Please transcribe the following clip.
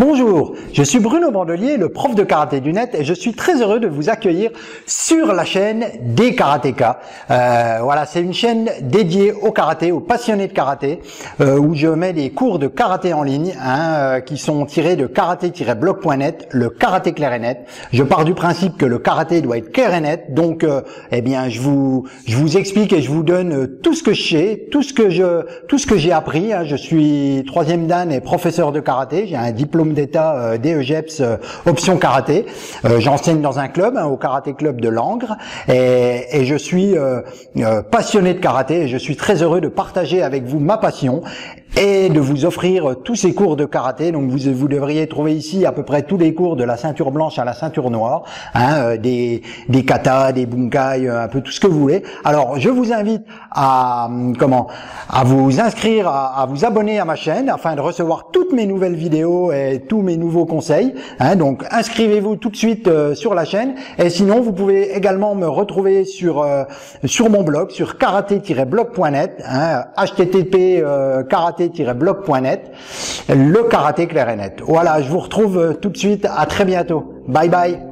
Bonjour, je suis Bruno Bandelier, le prof de karaté du net, et je suis très heureux de vous accueillir sur la chaîne des karatékas. Euh, voilà, c'est une chaîne dédiée au karaté, aux passionnés de karaté, euh, où je mets des cours de karaté en ligne, hein, euh, qui sont tirés de karaté-blog.net, le karaté clair et net. Je pars du principe que le karaté doit être clair et net, donc, euh, eh bien, je vous, je vous explique et je vous donne tout ce que je sais, tout ce que je, tout ce que j'ai appris. Hein. Je suis troisième dan et professeur de karaté. J'ai un diplôme d'état euh, DEGEPS euh, option karaté. Euh, j'enseigne dans un club, hein, au karaté club de Langres, et, et je suis passionné de karaté et je suis très heureux de partager avec vous ma passion et de vous offrir tous ces cours de karaté. Donc vous, vous devriez trouver ici à peu près tous les cours de la ceinture blanche à la ceinture noire, hein, des, des katas, des bunkai, un peu tout ce que vous voulez. Alors je vous invite à comment à vous inscrire, à, à vous abonner à ma chaîne afin de recevoir toutes mes nouvelles vidéos tous mes nouveaux conseils. Hein, donc inscrivez-vous tout de suite euh, sur la chaîne. Et sinon, vous pouvez également me retrouver sur euh, sur mon blog, sur karaté-blog.net, hein, http euh, karaté-blog.net, le karaté clair et net. Voilà, je vous retrouve tout de suite. À très bientôt. Bye bye.